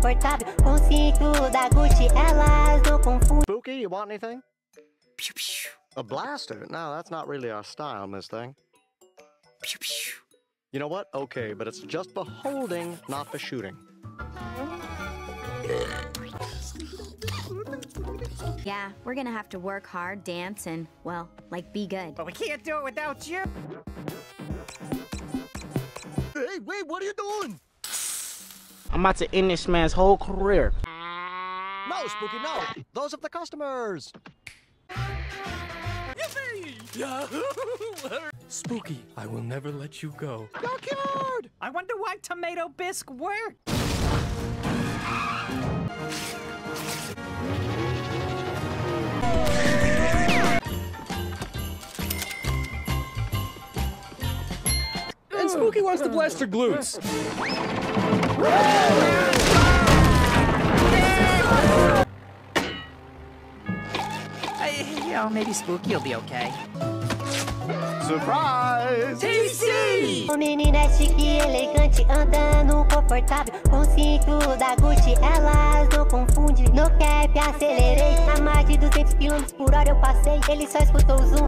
confortável. Com cinto da Gucci, elas não confundem. Spooky, you want anything? Pew pew. A blaster? No, that's not really our style, Miss Thing. Pew pew. You know what? Okay, but it's just for holding, not for shooting. Yeah, we're gonna have to work hard, dance, and, well, like, be good. But we can't do it without you. Hey, wait, what are you doing? I'm about to end this man's whole career. No, Spooky, no. Those of the customers. Spooky, I will never let you go. You're. I wonder why tomato bisque worked. Spooky wants to blast her glutes. I, you know, maybe Spooky will be okay. Surprise! O menino é chique, elegante, andando confortável. Com cinto da Gucci, elas não confundem. No cap acelerei, a mais de 200 km por hora eu passei. Ele só escutou o zoom.